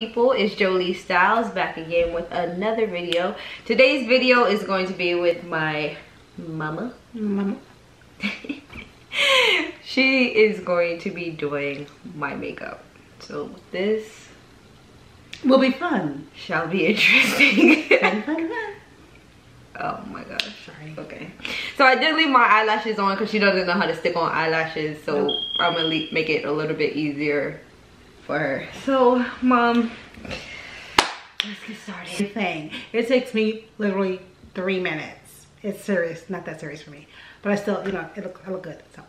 people it's Joli Styles back again with another video. Today's video is going to be with my mama. Mama. she is going to be doing my makeup. So this Will be fun. shall be interesting. Oh my gosh. Sorry. okay. So i did leave my eyelashes on because she doesn't know how to stick on eyelashes. So Nope. i'm gonna make it a little bit easier for her so mom let's get started Thing. It takes me literally three minutes. It's serious, not that serious for me, but I still, you know, it look, I look good. So,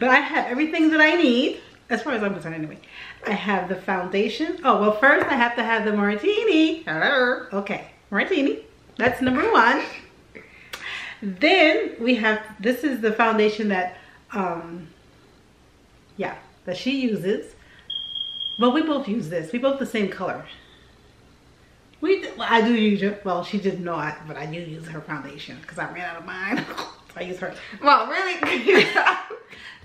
but I have everything that I need as far as I'm concerned. Anyway, I have the foundation. Oh well, first I have to have the martini. Hello. Okay, martini. That's number one. Then we have this is the foundation that, um, yeah, that she uses. But we both use this. We both the same color. We, well, I do use it. Well, she didn't know I, but I do use her foundation because I ran out of mine. so I use her. Well, really?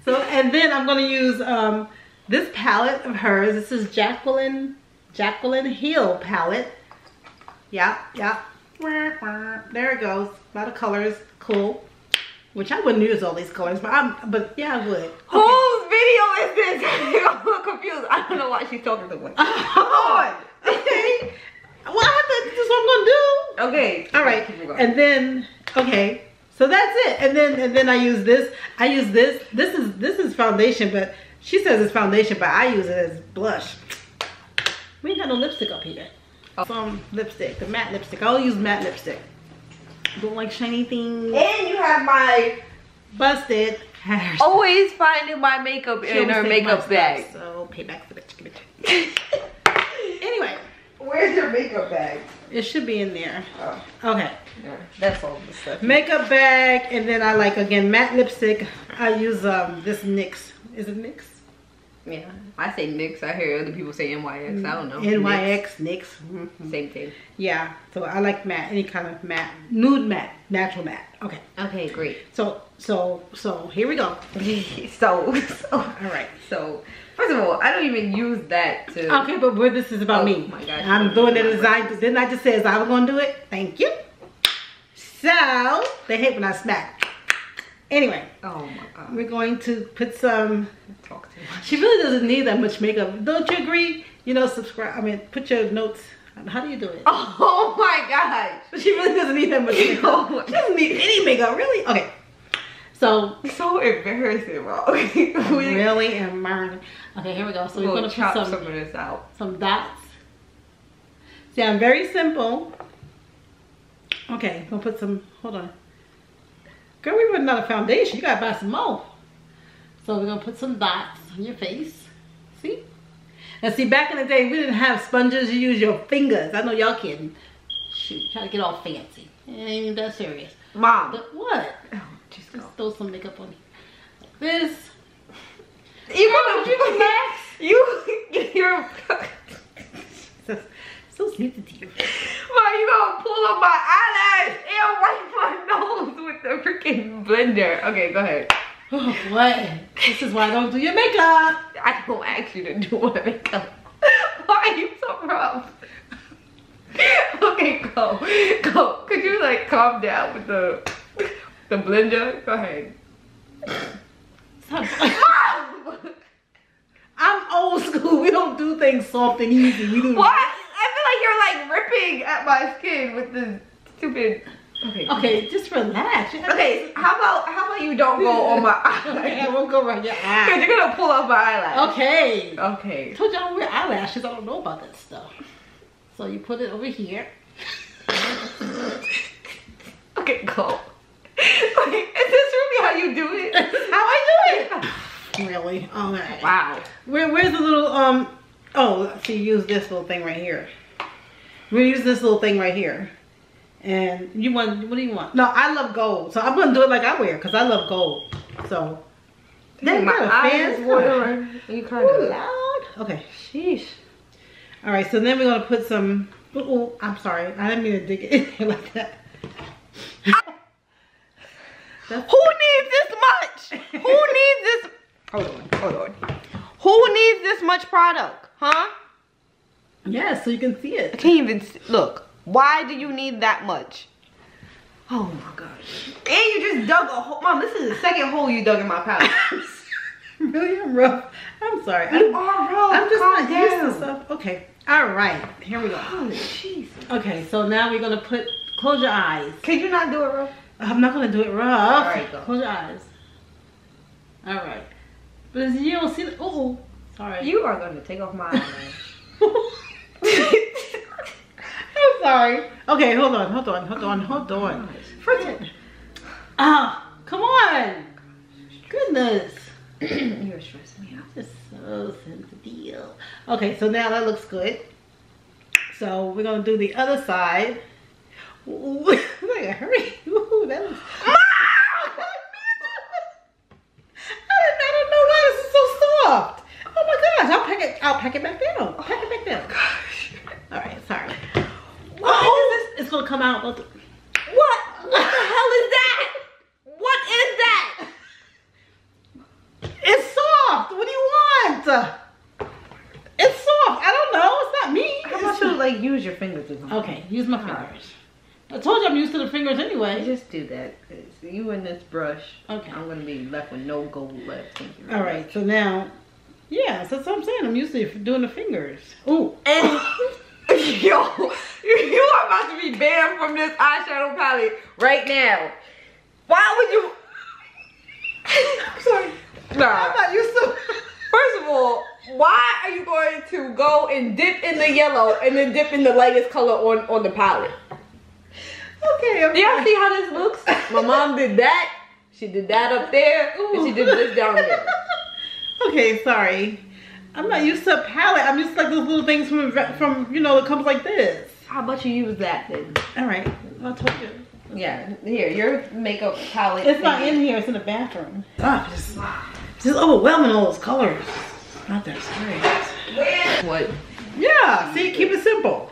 So, and then I'm gonna use um, this palette of hers. This is Jacqueline, Jacqueline Hill palette. Yeah, yeah. There it goes. A lot of colors. Cool. Which I wouldn't use all these colors, but I'm, but yeah, I would. Okay. Whose video is this? I'm confused. I don't know why she's talking to me. Okay. Well, I have to, this is what I'm gonna do. Okay. All right, Keep it going. and then okay, so that's it. And then and then I use this. I use this. This is this is foundation, but she says it's foundation, but I use it as blush. We ain't got no lipstick up here. Oh. Some lipstick, the matte lipstick. I'll use matte lipstick. Don't like shiny things. and you have my Busted. Hair. always finding my makeup She in her makeup bag. stuff, So pay back the bitch. Give it. Anyway, Where's your makeup bag? it should be in there. Oh, Okay. yeah, that's all the stuff. makeup bag and then I like again matte lipstick I use um this NYX is it NYX Yeah, I say NYX. I hear other people say NYX. I don't know. NYX NYX Mhm. Same thing. yeah so I like matte any kind of matte nude matte natural matte okay Okay, great. so so so here we go so, so, all right so, first of all, I don't even use that to. okay but where this is about Oh me my gosh. I'm doing it as I didn't I just say as I was gonna do it thank you so they hate when I smack anyway Oh my god. we're going to put some Talk too much. She really doesn't need that much makeup. Don't you agree? You know, subscribe. I mean, put your notes. How do you do it? Oh my gosh. She really doesn't need that much makeup. Oh. She doesn't need any makeup, really. Okay. So So embarrassing, bro. we really mine. Okay, here we go. So we're gonna chop put some, some of this out. some dots. See, I'm very simple. Okay, gonna put some. Hold on. Girl, we out of foundation. You gotta buy some more. So we're gonna put some dots on your face. See? And see, back in the day, we didn't have sponges. You use your fingers. I know y'all kidding. Shoot, try to get all fancy. It ain't even that serious. Mom. But what? Oh, just go. Just throw some makeup on you. This. You want to relax? You, you're. So, sensitive. Why you gonna pull up my eyelash and wipe my nose with the freaking blender? Okay, go ahead. Oh, what? This is why I don't do your makeup. I don't ask you to do my makeup. Why are you so rough? okay, go, go. Could you like calm down with the the blender? Go ahead. I'm old school. We don't do things soft and easy. We do. What? I feel like you're like ripping at my skin with the stupid. Okay. Okay, just relax. Okay. How about how about you don't go on my Okay, I won't go around your Cause eye. you're gonna pull up my eyelash. Okay. I Okay. told you I don't wear eyelashes. I don't know about that stuff. So you put it over here. Okay, go. Wait, is this really how you do it? How I do it? Really? All right. Wow. Where, where's the little um? Oh, see, use this little thing right here. We use this little thing right here. And you want? What do you want? No, I love gold, so I'm gonna do it like I wear because I love gold. So. That my got a eyes watering. You kind of. loud. Okay. Sheesh. All right. So then we're gonna put some. Oh, I'm sorry. I didn't mean to dig it like that. Who needs this much? Who needs this? Hold on, hold on. Who needs this much product, huh? Yeah, so you can see it. I can't even see. look. Why do you need that much? Oh my gosh. And you just dug a hole. Mom, this is the second hole you dug in my palette. really, I'm rough. I'm sorry. You I'm, are rough. I'm just Calm not used to down. stuff. Okay. All right. Here we go. Oh, Jesus. Okay, so now we're gonna put. Close your eyes. Can you not do it rough? I'm not gonna do it rough. All right, go. Close your eyes. All right. But you don't see the. Oh, sorry. You are going to take off my eyelash. I'm sorry. Okay, hold on, hold on, hold on, hold on. First, ah, come on. Goodness. You're stressing me out. Just so sensitive. Okay, so now that looks good. So we're gonna do the other side. Ooh, hurry. Ooh, that looks. I did not know why this is so soft. Oh my gosh, I'll pack it. I'll pack it back down. Pack it back down. Oh gosh. All right, sorry. What Oh, it's gonna come out. What? What the hell is that? What is that? It's soft. What do you want? It's soft. I don't know. It's not me. How about you like use your fingers? Okay, use my fingers. I told you I'm used to the fingers anyway. Just do that. you and this brush, Okay. I'm gonna be left with no gold left. Thank you. very All right, so now, yeah, so that's what I'm saying. I'm used to doing the fingers. Ooh, And yo, you are about to be banned from this eyeshadow palette right now. Why would you? I'm sorry. Nah. I'm not used to. First of all, why are you going to go and dip in the yellow and then dip in the lightest color on on the palette? Okay, I'm Do y'all see how this looks? My mom did that. She did that up there, and she did this down there. Okay, sorry. I'm not used to a palette. I'm used to like those little things from from you know it comes like this. How about you use that then? All right, I told you. Yeah, here, your makeup palette. It's not in here. It's in the bathroom. Ah, just, just overwhelming all those colors. Not that serious. What? Yeah. See, keep it simple.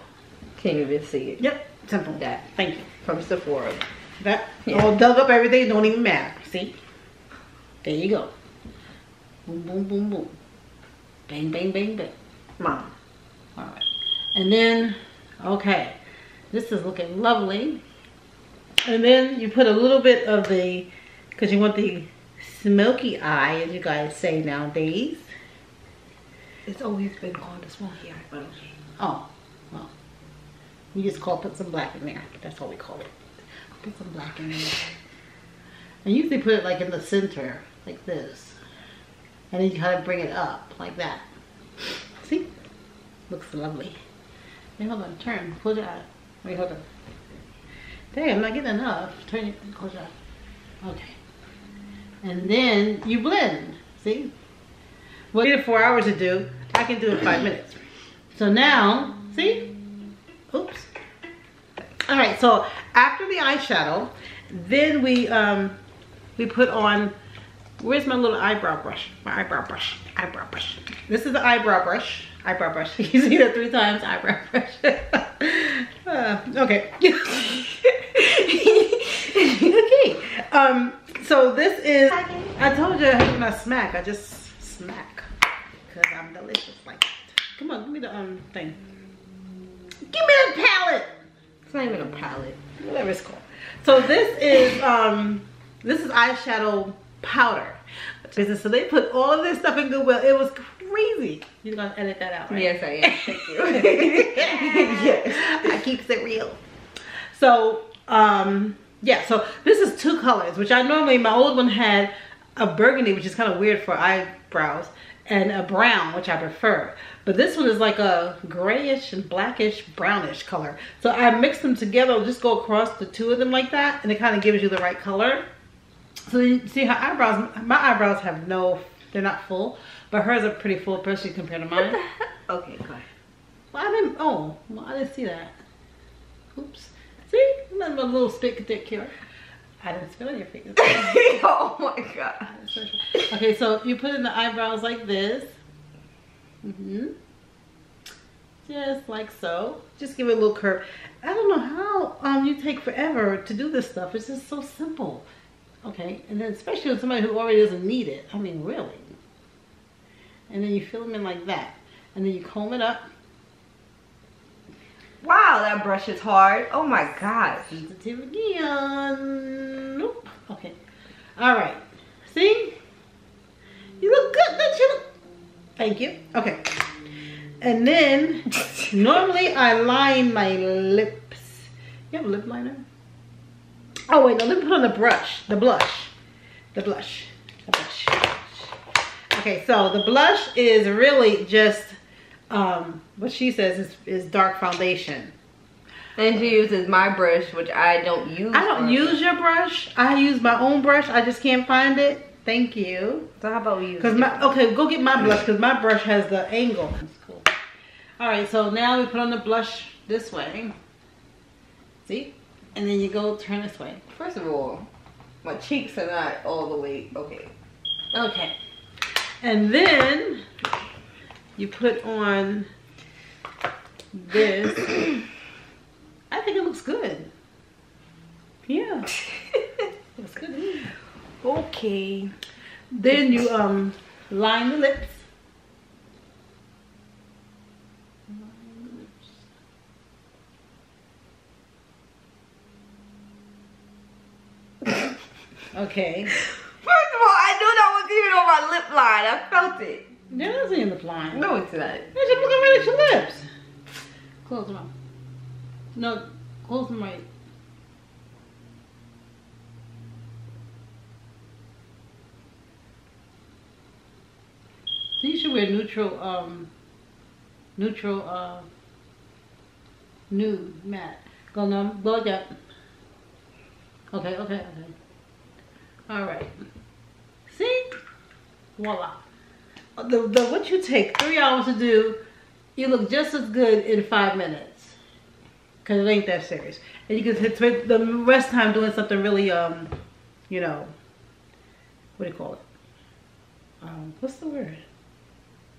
Can't even see it. Yep, simple. That Thank you. from Sephora. That Yeah. all dug up everything don't even matter. See? There you go. Boom, boom, boom, boom. Bang, bang, bang, bang. Mom. All right. And then, okay, this is looking lovely. And then you put a little bit of the, because you want the smoky eye, as you guys say nowadays. It's always been called a smoky eye, but okay. Oh, well, You just call put some black in there. That's all we call it. Put some black in there. And usually put it like in the center, like this. And then you kind of bring it up, like that. See? Looks lovely. Wait, hold on, turn, close your eye. Wait, hold on. Dang, I'm not getting enough. Turn it, close your. Okay. And then you blend, see? What well, four hours to do, I can do in five minutes. So now, see? Oops. All right, so after the eyeshadow, then we um we put on where's my little eyebrow brush? My eyebrow brush. Eyebrow brush. This is the eyebrow brush. Eyebrow brush. You see that three times? Eyebrow brush. uh, okay. okay. Um, so this is I told you I when I smack. I just smack. Because I'm delicious like that. Come on, give me the um thing. Give me the palette. It's not even a palette. Whatever it's called. So this is um this is eyeshadow powder. Business. So they put all of this stuff in Goodwill. It was crazy. You're gonna edit that out, right? Yes, I am. Thank you. yes. I keeps it real. So um yeah, so this is two colors, which I normally my old one had a burgundy, which is kind of weird for eyebrows, and a brown, which I prefer. But this one is like a grayish and blackish brownish color. So I mix them together, I'll just go across the two of them like that, and it kind of gives you the right color. So you see her eyebrows, my eyebrows have no, they're not full, but hers are pretty full, especially compared to mine. okay, go ahead. Well, I didn't, oh, well, I didn't see that. Oops. See, my little spit take care. I didn't spill on your fingers. oh my god. Okay, so you put in the eyebrows like this. Mm-hmm. Just like so. Just give it a little curve. I don't know how um you take forever to do this stuff. It's just so simple. Okay, and then especially with somebody who already doesn't need it. I mean, really. And then you fill them in like that. And then you comb it up. Wow, that brush is hard. Oh my gosh. Sensitivity on. Nope. Okay. All right. See? You look good, don't you? Thank you. Okay. And then, normally I line my lips. You have a lip liner? Oh wait, no, let me put on the brush, the blush. The blush, the blush. Okay, so the blush is really just, um, what she says is, is dark foundation. And she uses my brush, which I don't use. I don't for- use your brush. I use my own brush. I just can't find it. Thank you. So how about we use? Cause my okay, go get my blush because my brush has the angle. That's cool. All right, so now we put on the blush this way. See, and then you go turn this way. First of all, my cheeks are not all the way okay. Okay, and then you put on this. I think it looks good. Yeah, looks good. okay. Then you um line the lips. Okay. First of all, I knew that was even on my lip line. I felt it. There isn't in the line. No, it's not. You're just looking right at your lips. Close them up. No, close them right. So you should wear neutral, um, neutral, uh, nude matte. Go numb, blow it up. Okay, okay, okay. All right. See? Voila. The, the what you take three hours to do, you look just as good in five minutes. Cause it ain't that serious. And you can spend the rest time doing something really, um, you know, what do you call it? Um, what's the word?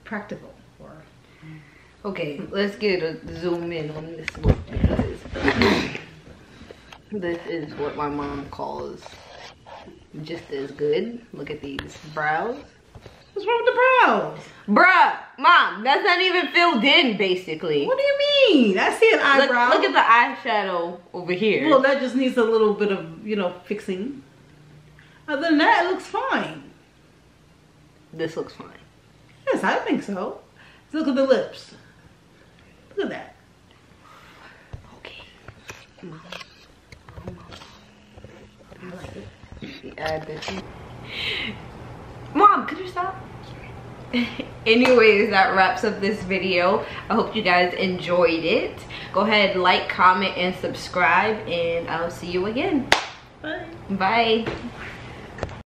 Practical or Okay, let's get a zoom in on this because this is what my mom calls just as good. Look at these brows. what's wrong with the brows? Bruh, mom, that's not even filled in basically. What do you mean? I see an eyebrow. look at the eyeshadow over here. Well, that just needs a little bit of you know fixing. Other than that, it looks fine. this looks fine. Yes, I think so. Look at the lips. Look at that. Okay. Mom. This. Mom, could you stop? Anyways, that wraps up this video. I hope you guys enjoyed it. Go ahead, like, comment, and subscribe, and I'll see you again. Bye. Bye.